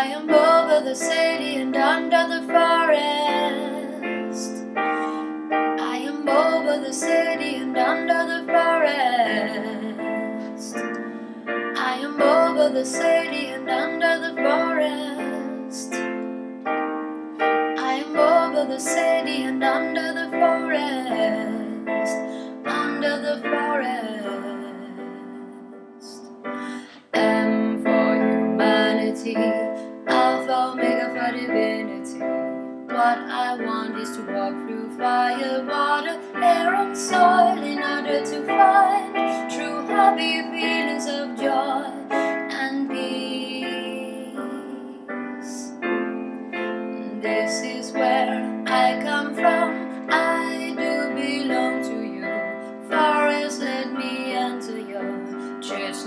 am over the city and under the forest. I am over the city and under the forest. I am over the city and under the forest. I am over the city and under the forest. Under the forest. M for humanity, divinity. What I want is to walk through fire, water, air, and soil in order to find true happy feelings of joy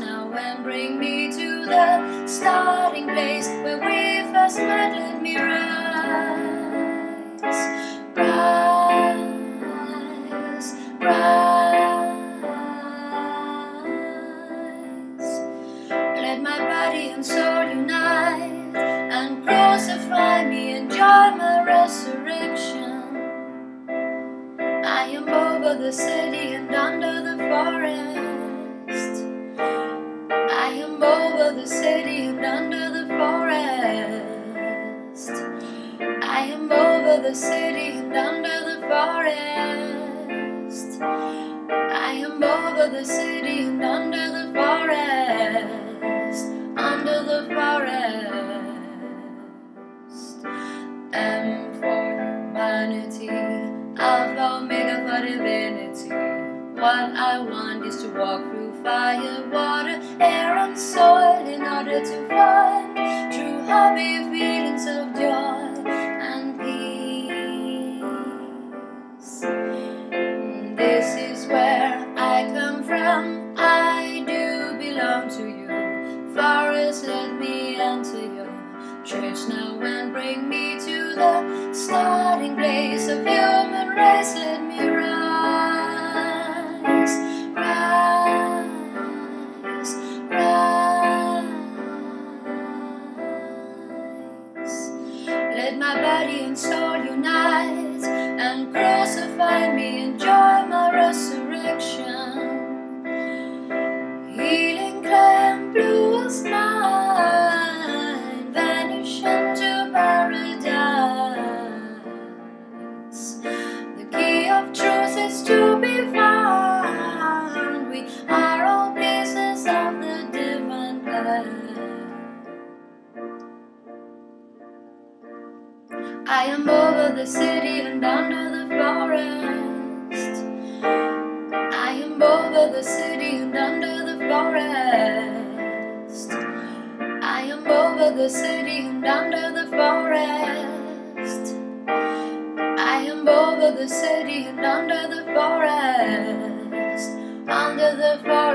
now and bring me to the starting place where we first met. Let me rise, rise, rise. Let my body and soul unite and crucify me. Enjoy my resurrection. I am over the city and under the forest. Over the city and under the forest. I am over the city and under the forest. I am over the city and under the forest. What I want is to walk through fire, water, air, and soil in order to find true happy feelings of joy and peace. This is where I come from. I do belong to you. Forest, let me enter your church now and bring me to the starting place of human race. Let me My body and soul unite and crucify me. Enjoy my resurrection. Healing clay and blue as mine vanish into paradise. The key of truth is to be found. We are all pieces of the divine plan. I am over the city and under the forest. I am over the city and under the forest. I am over the city and under the forest. I am over the city and under the forest. Under the forest.